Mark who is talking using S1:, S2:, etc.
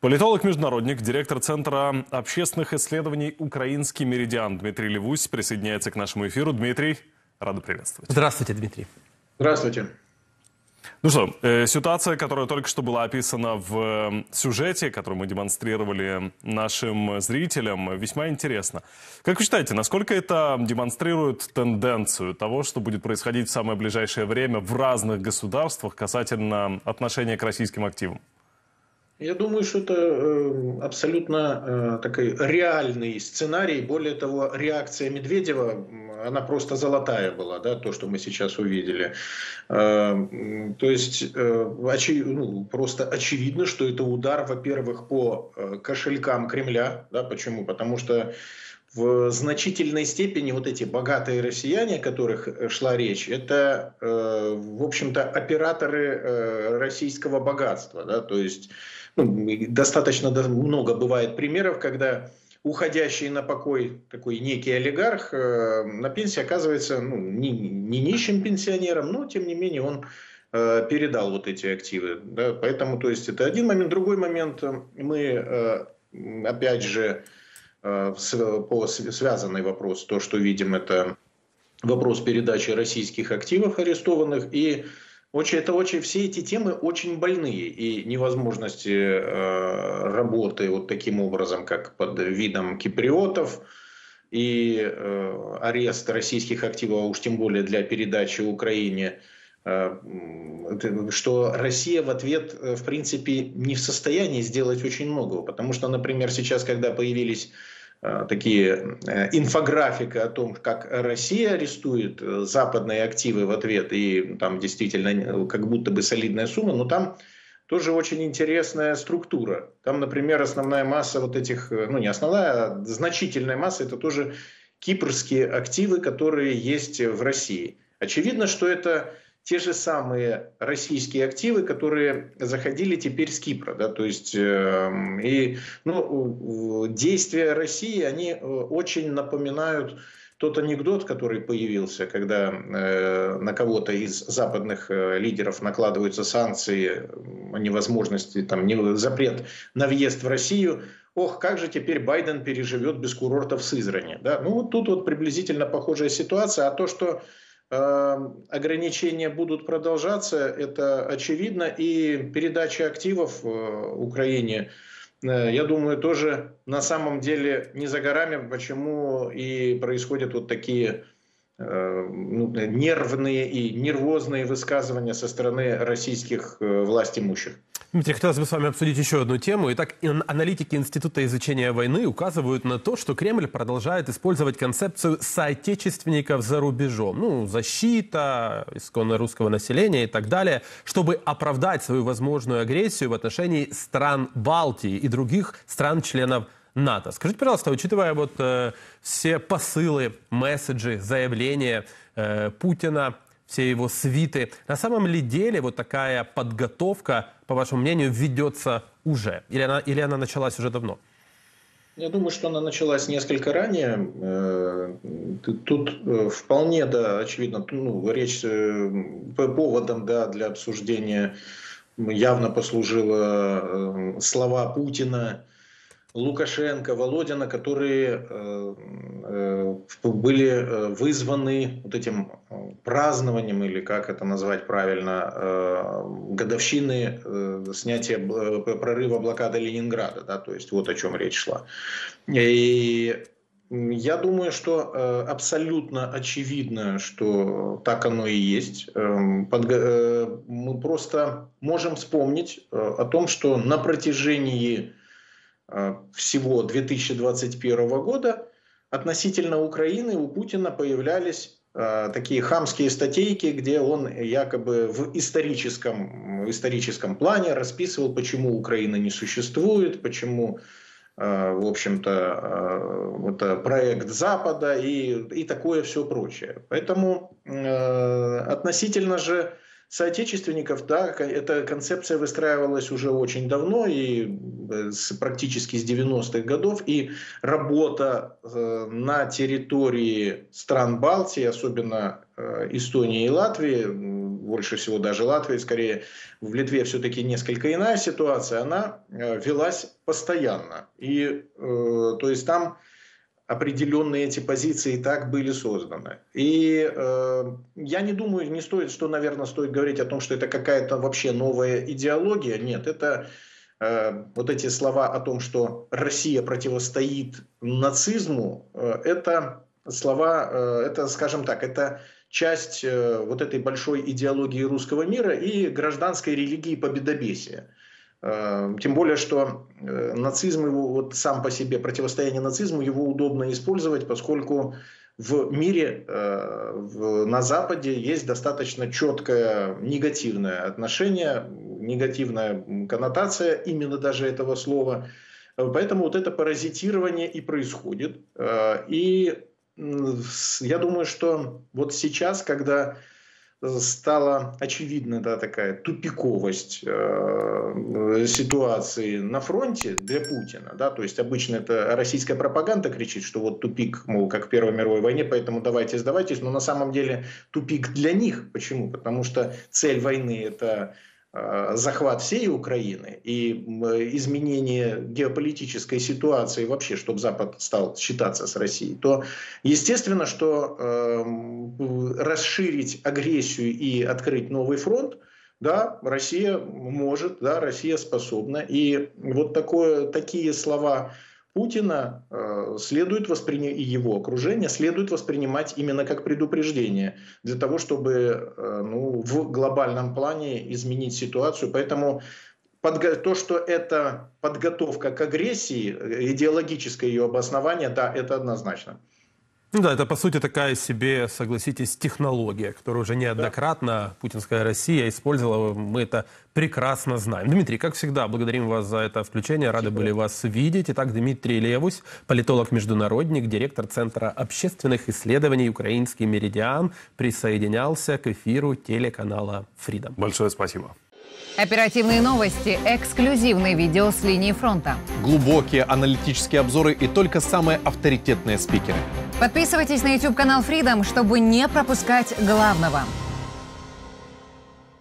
S1: Политолог-международник, директор Центра общественных исследований «Украинский меридиан» Дмитрий Левусь присоединяется к нашему эфиру. Дмитрий, рада приветствовать.
S2: Здравствуйте, Дмитрий.
S3: Здравствуйте.
S1: Ну что, э, ситуация, которая только что была описана в э, сюжете, который мы демонстрировали нашим зрителям, весьма интересна. Как вы считаете, насколько это демонстрирует тенденцию того, что будет происходить в самое ближайшее время в разных государствах касательно отношения к российским активам?
S3: Я думаю, что это э, абсолютно э, такой реальный сценарий. Более того, реакция Медведева, она просто золотая была, да, то, что мы сейчас увидели. Э, то есть, очи, ну, просто очевидно, что это удар, во-первых, по кошелькам Кремля. Да, почему? Потому что в значительной степени вот эти богатые россияне, о которых шла речь, это, в общем-то, операторы российского богатства. Да, то есть ну, достаточно много бывает примеров, когда уходящий на покой такой некий олигарх э, на пенсии оказывается ну, не, не нищим пенсионером, но тем не менее он э, передал вот эти активы. Да? Поэтому, то есть, это один момент. Другой момент, э, мы, э, опять же, э, по связанный вопрос, то, что видим, это вопрос передачи российских активов арестованных и очень, это очень, все эти темы очень больные, и невозможности э, работы вот таким образом, как под видом киприотов, и э, арест российских активов, а уж тем более для передачи Украине, э, что Россия в ответ, э, в принципе, не в состоянии сделать очень многого. Потому что, например, сейчас, когда появились Э, такие э, инфографика о том, как Россия арестует э, западные активы в ответ, и там действительно как будто бы солидная сумма, но там тоже очень интересная структура. Там, например, основная масса вот этих, ну не основная, а значительная масса, это тоже кипрские активы, которые есть в России. Очевидно, что это те же самые российские активы, которые заходили теперь с Кипра. Да? То есть э, и, ну, действия России, они э, очень напоминают тот анекдот, который появился, когда э, на кого-то из западных э, лидеров накладываются санкции о невозможности, там, не, запрет на въезд в Россию, ох, как же теперь Байден переживет без курортов в Сызрани. Да? Ну, вот тут вот приблизительно похожая ситуация, а то, что ограничения будут продолжаться, это очевидно, и передача активов э, Украине, э, я думаю, тоже на самом деле не за горами, почему и происходят вот такие Э, ну, нервные и нервозные высказывания со стороны российских власть имущих.
S2: Дмитрий, хотелось бы с вами обсудить еще одну тему. Итак, аналитики Института изучения войны указывают на то, что Кремль продолжает использовать концепцию соотечественников за рубежом. Ну, защита исконно русского населения и так далее, чтобы оправдать свою возможную агрессию в отношении стран Балтии и других стран-членов НАТО. Скажите, пожалуйста, учитывая вот э, все посылы, месседжи, заявления э, Путина, все его свиты, на самом ли деле вот такая подготовка, по вашему мнению, ведется уже? Или она, или она началась уже давно?
S3: Я думаю, что она началась несколько ранее. Э, тут э, вполне, да, очевидно, ну, речь э, поводом да, для обсуждения явно послужила слова Путина Лукашенко, Володина, которые э, э, были э, вызваны вот этим празднованием, или как это назвать правильно, годовщины снятия прорыва блокады Ленинграда. Да, то есть вот о чем речь шла. И я думаю, что абсолютно очевидно, что так оно и есть. Мы просто можем вспомнить о том, что на протяжении Э, всего 2021 года относительно Украины у Путина появлялись э, такие хамские статейки, где он якобы в историческом, в историческом плане расписывал, почему Украина не существует, почему э, в общем-то, это проект Запада и, и такое все прочее. Поэтому относительно же соотечественников, да, эта концепция выстраивалась уже очень давно и э, практически с 90-х годов, и работа э, на территории стран Балтии, особенно э, Эстонии и Латвии, больше всего даже Латвии, скорее в Литве все-таки несколько иная ситуация, она велась постоянно. И то есть там определенные эти позиции и так были созданы. И э, я не думаю, не стоит, что, наверное, стоит говорить о том, что это какая-то вообще новая идеология. Нет, это э, вот эти слова о том, что Россия противостоит нацизму, э, это слова, э, это, скажем так, это часть э, вот этой большой идеологии русского мира и гражданской религии победобесия. Э, тем более, что э, нацизм его вот сам по себе, противостояние нацизму, его удобно использовать, поскольку в мире, э, на Западе есть достаточно четкое негативное отношение, негативная коннотация именно даже этого слова. Поэтому вот это паразитирование и происходит. И я думаю, что вот сейчас, когда стала очевидна да, такая тупиковость э, ситуации на фронте для Путина. Да, то есть обычно это российская пропаганда кричит, что вот тупик, мол, как в Первой мировой войне, поэтому давайте сдавайтесь. Но на самом деле тупик для них. Почему? Потому что цель войны – это Э, захват всей Украины и изменение геополитической ситуации вообще, чтобы Запад стал считаться с Россией, то естественно, что э, расширить агрессию и открыть новый фронт, да, Россия может, да, Россия способна. И вот такое, такие слова Путина э, следует воспринимать, и его окружение следует воспринимать именно как предупреждение для того, чтобы э, ну, в глобальном плане изменить ситуацию. Поэтому то, что это подготовка к агрессии, э, идеологическое ее обоснование, да, это однозначно.
S2: Ну да, это по сути такая себе, согласитесь, технология, которую уже неоднократно да. путинская Россия использовала. Мы это прекрасно знаем. Дмитрий, как всегда, благодарим вас за это включение. Рады Спасибо. были вас видеть. Итак, Дмитрий Левусь, политолог-международник, директор Центра общественных исследований «Украинский меридиан», присоединялся к эфиру телеканала «Фридом».
S1: Большое спасибо.
S4: Оперативные новости, эксклюзивные видео с линии фронта.
S5: Глубокие аналитические обзоры и только самые авторитетные спикеры.
S4: Подписывайтесь на YouTube-канал Freedom, чтобы не пропускать главного.